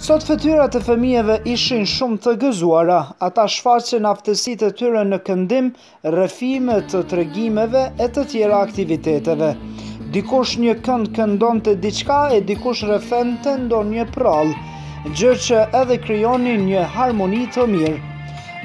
Sot fytyrat e fëmijëve ishin shumë të gëzuara. Ata shfaqën aftësitë e tyre në këndim, rrëfim të tregimeve e të tjera aktiviteteve. Dikush një kënd këndonte diçka e dikush rrëfente ndonjë prallë, gjë që edhe krijonin një harmoni të mirë.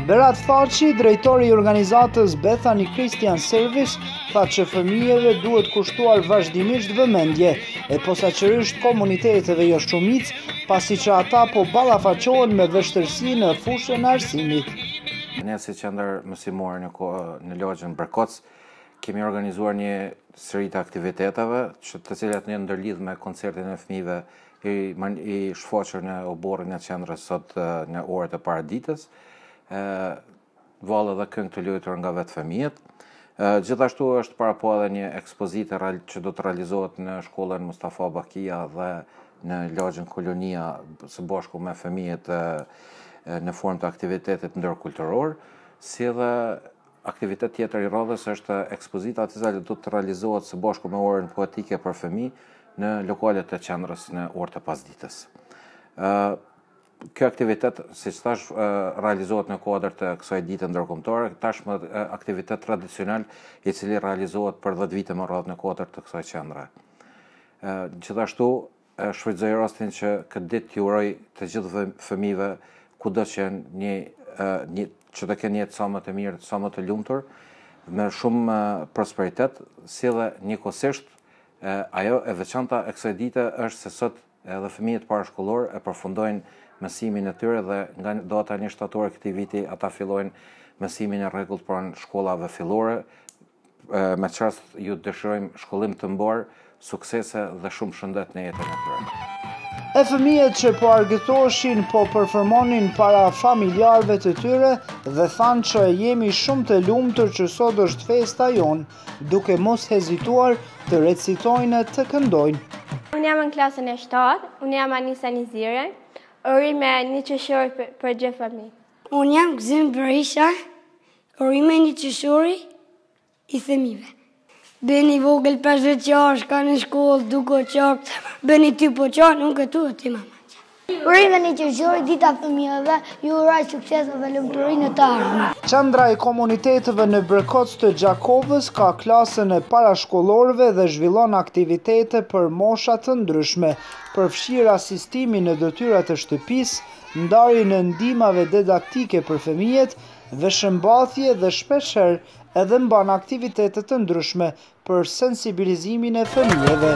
Berat Thaçi, drejtori i organizatës Bethany Christian Service, tha që fëmijëve duhet kushtuar vazhdimisht vëmendje, e posaçërisht komuniteteve jo shumicë, pasi që ata po ballafaqohen me vështirësi në fushën e arsimit. Ne si qendër mësimore në në lagjen Brekoc kemi organizuar një seri të aktiviteteve, që të cilat i ndërlidh me koncertin e fëmijëve i, i shfaqur në oborrin e qendrës sot në orët e paraditës. ë Valle dhe këngë të luajtura nga vetë fëmijët. Gjithashtu është parapa edhe një ekspozitë që do të realizohet në shkollën Mustafa Bakija dhe në lagjen Kolonia së bashku me fëmijët në formë të aktivitetit ndërkulturor, si dhe aktivitet tjetër i radhës është ekspozita e cila do të realizohet së bashku me orën poetike për fëmijë në lokalet e qendrës në orë të pasdites. Ky aktivitet, siç thashë, realizohet në kuadër të kësaj dite ndërkombëtare, tashmë aktivitet tradicional i cili realizohet për 10 vite me radhë në kuadër të kësaj qendre. Gjithashtu, shfrytëzoj rastin që këtë ditë t'i uroj të gjithë fëmijëve kudo që janë një një që të kenë jetë sa më të mirë, sa më të lumtur, me shumë prosperitet, si dhe njëkohësisht ajo e veçanta e kësaj dite është se sot Edhe fëmijët parashkollorë e përfundojnë mësimin e tyre dhe nga data një shtator i këtij viti ata fillojnë mësimin e rregullt pranë shkollave fillore, me ç'rast ju dëshirojmë shkollim të mbarë, suksese dhe shumë shëndet në jetën e tyre. E fëmijët që po argëtoheshin po përformonin para familjarëve të tyre dhe thanë që jemi shumë të lumtur që sot është festa jonë, duke mos hezituar të recitojnë e të këndojnë. Unë jam në klasën e 7, unë jam Anisa Nizire, urime një qershorin për, për gjithë fëmi. Unë jam Gzim Berisha, urime një qershori i fëmijëve. Beni i vogël pas dhe qarë, shka në shkollë, duke qarë, Beni ti po qan, nuk e tu e ti mama. Urime një qershori dita e fëmijëve, ju uroj sukses dhe lumturi në të ardhme. Qendra e komuniteteve në Brekoc të Gjakovës ka klasën e parashkollorëve dhe zhvillon aktivitete për mosha të ndryshme, përfshirë asistimin në detyra të shtëpisë, ndarjen e ndihmave didaktike për fëmijët, veshmbathje dhe shpeshherë edhe mban aktivitete të ndryshme për sensibilizimin e fëmijëve.